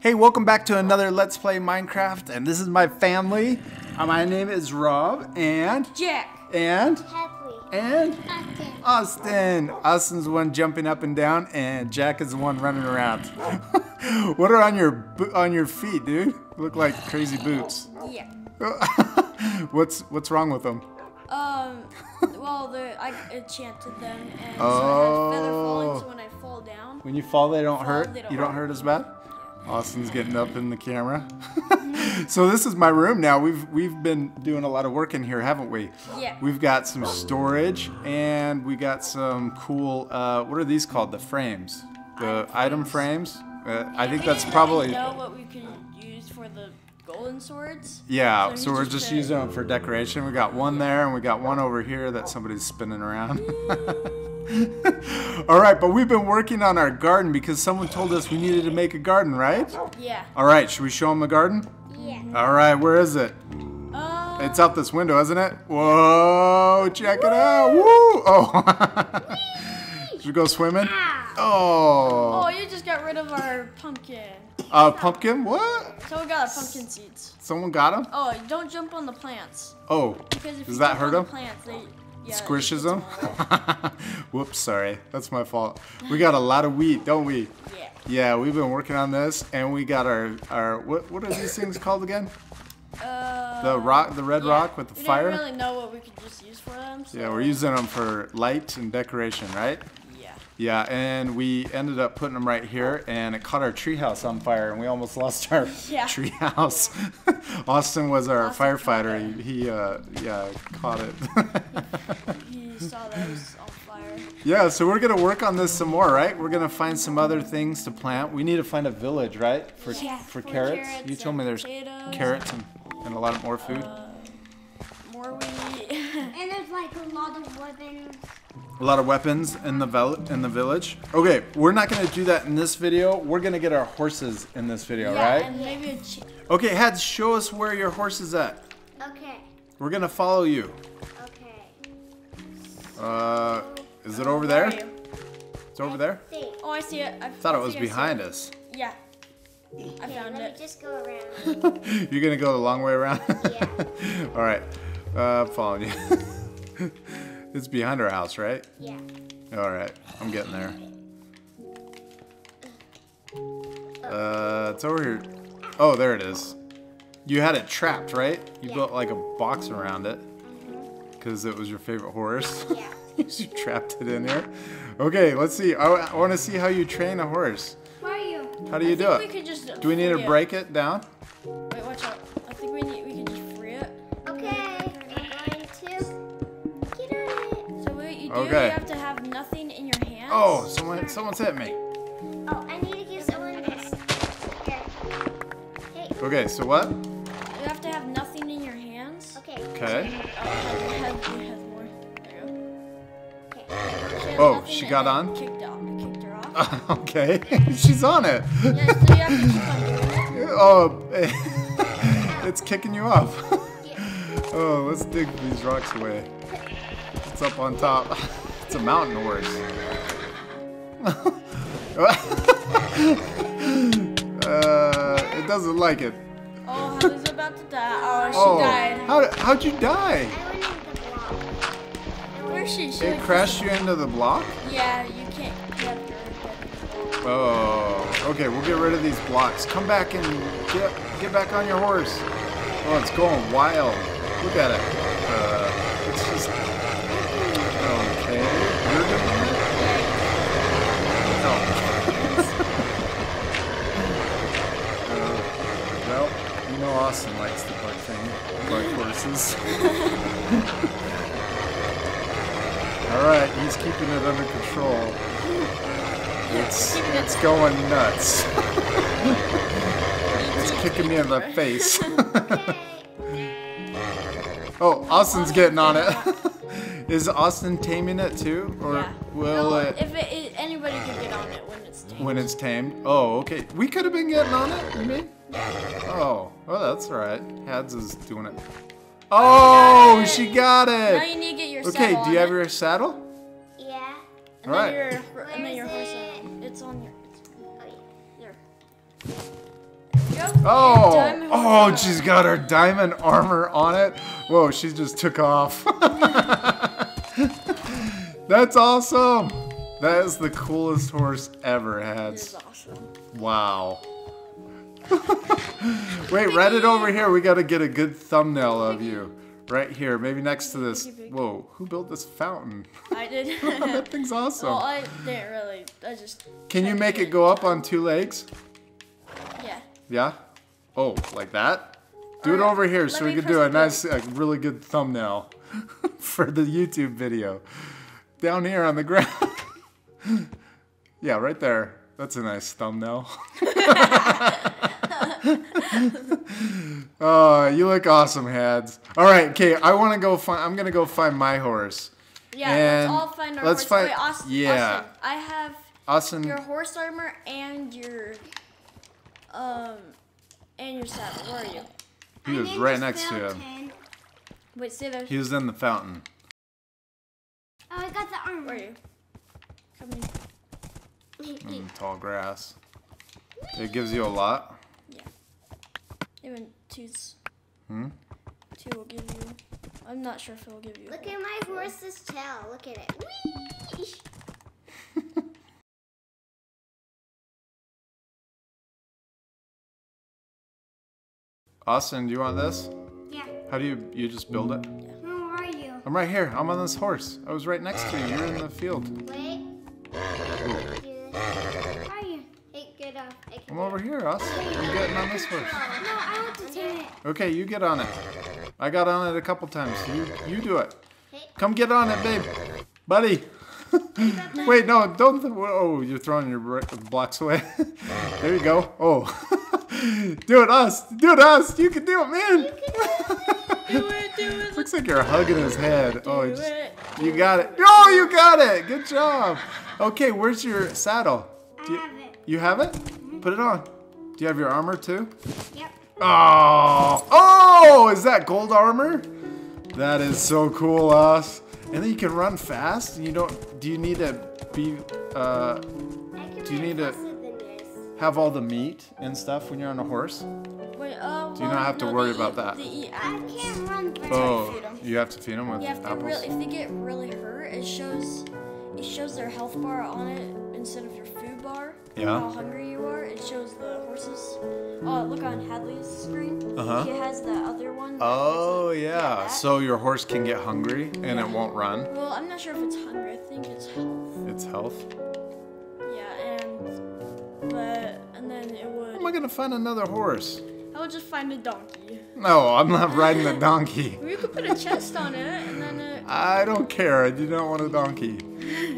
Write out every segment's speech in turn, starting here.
Hey, welcome back to another Let's Play Minecraft, and this is my family. Uh, my name is Rob, and Jack. and Hadley. and Austin. Austin. Austin's the one jumping up and down, and Jack is the one running around. what are on your on your feet, dude? Look like crazy boots. Yeah. what's what's wrong with them? Um. Well, I enchanted them, and so I had feather falling. Oh. So when I fall down, When you fall, they don't Fall, hurt. they don't you don't hurt. hurt as bad. Austin's getting up in the camera. so this is my room now. We've we've been doing a lot of work in here, haven't we? Yeah. We've got some storage and we got some cool. Uh, what are these called? The frames. The item frames. Uh, I think that's probably. know what we could use for the golden swords. Yeah, So so we're just just using them for decoration. We got one there and we got one over here that somebody's spinning around. All right, but we've been working on our garden because someone told us we needed to make a garden, right? Yeah. All right, should we show them the garden? Yeah. All right, where is it? Uh, It's out this window, isn't it? Whoa, check it out. Woo! Oh. should we go swimming? oh, Oh. you just got rid of our pumpkin. Uh, pumpkin? What? So we got pumpkin seeds. Someone got them? Oh, don't jump on the plants Oh. because if Does that hurt on the plants, they yeah, Squishes them? Whoops, sorry. That's my fault. We got a lot of wheat, don't we? Yeah. Yeah, we've been working on this, and we got our our what what are these things called again? Uh, The rock, the red yeah. rock with the we fire. didn't really know what we could just use for them. So Yeah, we're using them for light and decoration, right? Yeah. Yeah, and we ended up putting them right here, and it caught our treehouse on fire, and we almost lost our Yeah. treehouse. Austin was our Austin firefighter. it. He, he uh, yeah, caught it. He saw those on fire. yeah, so we're gonna work on this some more, right? We're gonna find some other things to plant. We need to find a village, right? For Yeah, for for carrots. carrots You told me there's potatoes. carrots and, and a lot of more food. More wheat. And there's like a lot of weapons. A lot of weapons in the in the village. Okay, we're not gonna do that in this video. We're gonna get our horses in this video, yeah, right? and maybe a chicken. Okay, Hads, show us where your horse is at. Okay. We're gonna follow you. Okay. Uh, is it over there? Where are you? It's over there. See. Oh, I see it. I Thought it was think I see behind it. us. Yeah. I Okay, found let it. me just go around. You're gonna go the long way around. Yeah. All right. Uh, I'm following you. It's behind our house, right? yeah. All right. I'm getting there. Uh, it's over here. Oh, there it is. You had it trapped, right? You Yeah. built like a box around it because it was your favorite horse. Yeah. you trapped it in there. Okay, let's see. I, I want to see how you train a horse. Where are you? How do you I do it? we could just Do we need to break it down? So you do, Okay. you have to have nothing in your hands. Oh, someone, someone's hit me. Oh, I need to give someone this. Here. Hey. Okay, so what? You have to have nothing in your hands. Okay. Okay. Oh, it has, it has more. There you go. Okay. She Oh, she got on? Kicked off. I kicked her off. okay, she's on it. yeah, so you have to keep on doing it. Oh, it's kicking you off. Oh, let's dig these rocks away. It's up on top. It's a mountain horse. uh, it doesn't like it. Oh, Heather's about to die. Oh, she Oh, died. how how'd you die? I went into the block. Where's she? She It crashed you into the block? Yeah, you can't. You. Oh, okay. We'll get rid of these blocks. Come back and get get back on your horse. Oh, it's going wild. Look at it. Uh, it's just okay. You're doing it. Oh. Uh, well, Austin likes the buck thing, buck horses. All right, he's keeping it under control. It's it's going nuts. it's kicking me in the face. oh, Austin's getting on it. Is Austin taming it too, or Yeah. will no, it if it, anybody can get on it when it's tamed. when it's tamed? Oh, okay. We could have been getting on it, mean? Oh, oh, that's right. Hads is doing it. Oh, she got now it. you need to get your Okay, saddle do you on have it, your saddle? Yeah. and Alright. then your and then your horse. is It's on your. Oh, yeah. There. go. Oh, oh, she's got her diamond armor on it. Whoa, she just took off. That's awesome. That is the coolest horse ever, It's Hads. awesome. Wow. Wait, write it over here. We got to get a good thumbnail of you. Right here, maybe next to this. Whoa, who built this fountain? I did. that thing's awesome. well, I didn't really. I just. Can you make it go up on two legs? Yeah. Yeah? Oh, like that? Do it over here so we can do a nice, a really good thumbnail for the YouTube video. Down here on the ground. yeah, right there. That's a nice thumbnail. oh, you look awesome, Hads. All right, okay. I want to go find. I'm gonna go find my horse. Yeah. And let's all find our let's horse. find- Wait, Austin, yeah. Austin, I have Austin. your horse armor and your um and your saddle. Where are you? He was right the next to him. fountain. Wait, stay there. He was in the fountain. Oh, I got the armor. Where are you? Come here. In tall grass. It gives you a lot. Even two's. Hmm? Two will give you. I'm not sure if it will give you. Look at my horse's tail. Look at it. Whee! Austin, do you want this? Yeah. How do you you just build it? Where are you? I'm right here. I'm on this horse. I was right next to you. You're in the field. Wait. Where are you? Hey, get off. Hey, get I'm over here, us. I'm getting on this horse. No, I want to turn it. Okay, you get on it. I got on it a couple times. You you do it. Come get on it, babe. Buddy. Wait, no, don't. Oh, you're throwing your blocks away. there you go. Oh. do it, us. Do it, us. You can do it, man. Do it, do it. Looks like you're hugging his head. Oh, just- it. you got it. Oh, you got it. Good job. Okay, where's your saddle? You, have it. you have it? Put it on. Do you have your armor too? Yep. Oh, oh, is that gold armor? That is so cool, us. And then you can run fast. You don't. Do you need to be uh, Do you need to- faster than this. have all the meat and stuff when you're on a horse? Wait, uh, Do you not have to worry about eat- that? Eat I can't run. Oh, you have to feed them with if they apples. really, if they get really hurt, it shows, it shows their health bar on it instead of your food bar. Yeah. How hungry you are. It shows the horses. Oh, look on Hadley's screen. Uh-huh. He has the other one. Oh a- yeah, so your horse can get hungry and it won't run. Well, I'm not sure if it's hungry. I think it's health. It's health. Yeah, and but and then it would. How am I gonna find another horse? I would just find a donkey. No, I'm not riding a donkey. You could put a chest on it, and then it. I don't care. I do not want a donkey.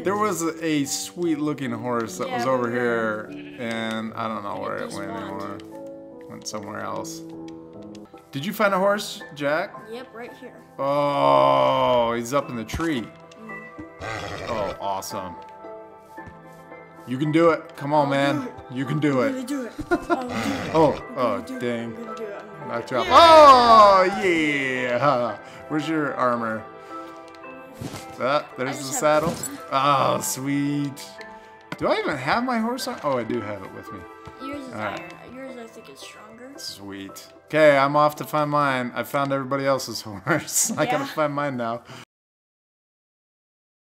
There was a sweet looking horse that was over here, and I don't know where it just went walked. anymore. Went somewhere else. Did you find a horse, Jack? Yep, right here. Oh, he's up in the tree. Mm. Oh, awesome. You can do it. Come on, man. You can do it. do it. Oh, oh do it. Oh, oh, it. dang. I'm gonna do it. I'm gonna Knocked you off. Oh, yeah. Where's your armor? That, there's the saddle. Oh, sweet. Do I even have my horse on? Oh, I do have it with me. Yours is iron. Yours, I think, is stronger. Sweet. Okay, I'm off to find mine. I found everybody else's horse. I gotta find mine now.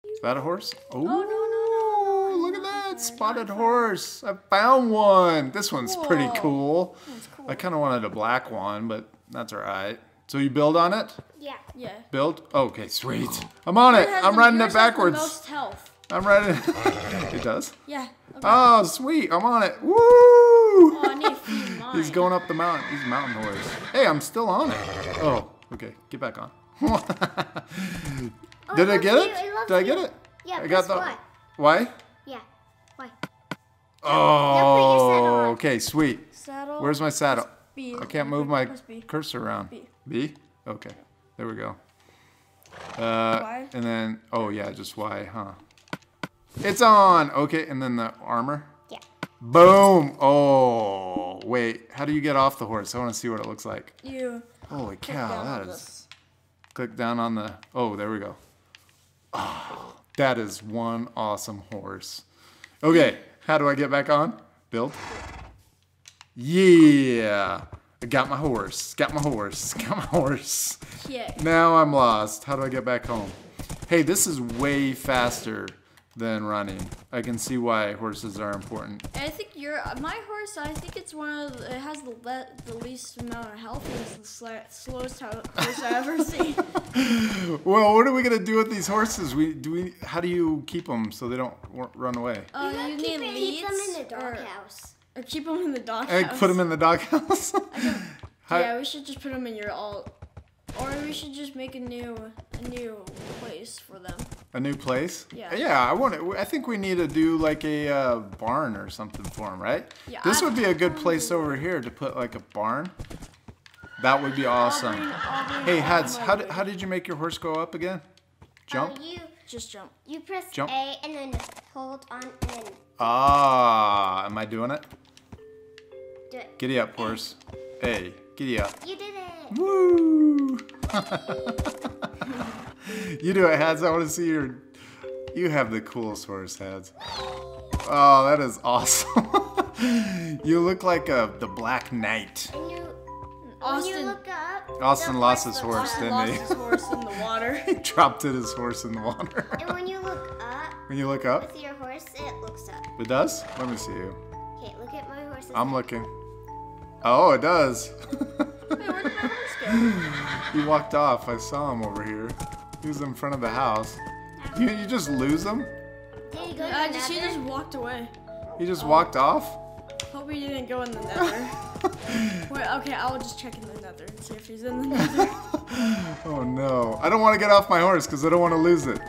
Is that a horse? Oh, no, no, no. Look at that spotted horse. I found one. This one's pretty cool. Cool. I kind of wanted a black one, but that's all right. So you build on it? Yeah. Yeah. Build? Okay, sweet. I'm on it. Yours has I'm the- riding yours it has the backwards. most health. I'm riding it. does? Yeah. Okay. Oh, sweet. I'm on it. Woo! Oh, I need mine. He's going up the mountain. He's a mountain horse. Hey, I'm still on it. Oh, okay. Get back on. Did I get you, it? it Did I you. get it? Yeah. I got the. Y. Why? Yeah. Why? Oh, on. okay, sweet. Saddle. Where's my saddle? B. I can't move my cursor around. B. B? Okay. There we go. Uh, and then, oh yeah, just Y, huh? It's on! Okay, and then the armor? Yeah. Boom! Oh, wait. How do you get off the horse? I want to see what it looks like. You. Holy cow, that is. this. Click down on the. Oh, there we go. Oh, that is one awesome horse. Okay, how do I get back on? Build. Yeah. I got my horse. Got my horse. Got my horse. Yeah. Now I'm lost. How do I get back home? Hey, this is way faster than running. I can see why horses are important. I think your my horse. I think it's one of the, it has the le- the least amount of health. and It's the sla- slowest horse I've ever seen. Well, what are we gonna do with these horses? We do we? How do you keep them so they don't w- run away? Uh, You you keep, need it- leads them in the or, doghouse. Or keep them in the doghouse. And put them in the doghouse. Yeah, we should just put them in your alt, or we should just make a new a new place for them. A new place? Yeah. Yeah, I want to. I think we need to do like a uh, barn or something for them, right? Yeah, This I- would be a good place over here to put like a barn. That would be awesome. I'll bring- I'll bring Hey, Hads, how did, how did you make your horse go up again? Jump? Oh, you just jump? you press Jump. A and then hold on and then Ah, am I doing it? do it. Giddy up, horse. Hey, giddy up. You did it. Woo! you do it, Hads. I want to see your. You have the coolest horse, Hads. Oh, that is awesome. you look like a the Black Knight. And when Austin, you look up. Austin lost his horse, up. didn't lost he? his horse in the water. He dropped it, his horse in the water. And when you look up when you look up, with your horse, it looks up. it does. Let me see you. Okay, look at my horse. I'm looking. Oh, it does. Wait, where did my horse go? he walked off. I saw him over here. He was in front of the house. You, you just lose him? Did you go I to just he just walked away. He just walked off? Hope he didn't go in the nether. Wait, okay, I'll just check in the nether and see if he's in the nether. Oh no. I don't want to get off my horse because I don't want to lose it.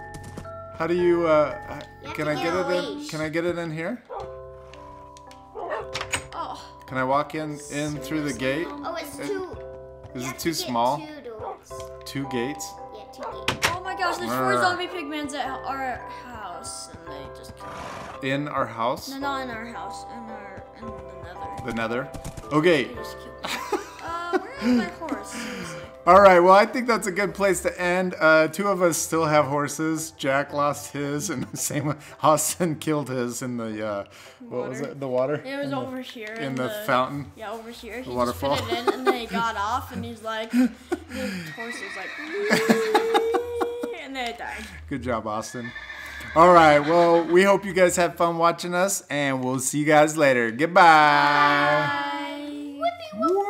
How do you, uh, You can I get get a it in? Can I get it in here? Oh, Can I walk in, in through the gate? Oh, it's two. Is it too to small? Two. Two gates? Yeah, two gates. oh my gosh, there's four Brr. zombie pigmans at our house, and they just In our house? no, not in our house, in our in the nether. The nether? Okay. They just killed me. uh, where is my horse? All right. Well, I think that's a good place to end. Uh, two of us still have horses. Jack lost his, and the same Austin killed his in the uh, what was Water. it? The water. It was over here in the fountain. Yeah, over here. He waterfall. just it in, and then he got off, and he's like, the horse was like, and then it died. Good job, Austin. All right. Well, we hope you guys had fun watching us, and we'll see you guys later. Goodbye. Bye. Woo!